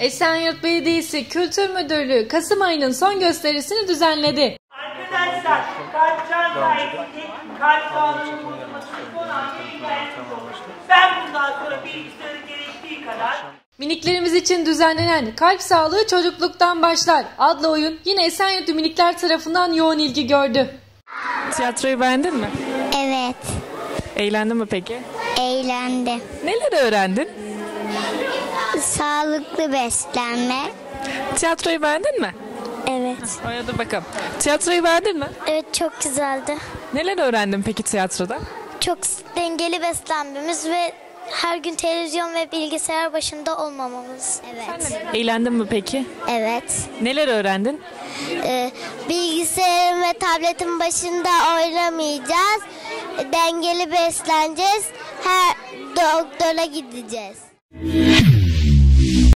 Esenyurt Belediyesi Kültür Müdürlüğü Kasım ayının son gösterisini düzenledi. Arkadaşlar kalpcan sayesinde kalp dağılımının son anda engellediniz. Ben bundan sonra bilgisayarı gerektiği kadar Miniklerimiz için düzenlenen Kalp Sağlığı Çocukluktan Başlar adlı oyun yine Esenyurt Minikler tarafından yoğun ilgi gördü. Tiyatroyu beğendin mi? Evet, Eğlendin mi peki? eğlendim. Neler öğrendin? Sağlıklı beslenme. Tiyatroyu beğendin mi? Evet. Hadi bakalım. Tiyatroyu beğendin mi? Evet çok güzeldi. Neler öğrendin peki tiyatroda? Çok dengeli beslenmemiz ve her gün televizyon ve bilgisayar başında olmamamız. Evet. Eğlendin mi peki? Evet. Neler öğrendin? Ee, bilgisayarın ve tabletin başında oynamayacağız. Dengeli besleneceğiz. Her doktora gideceğiz.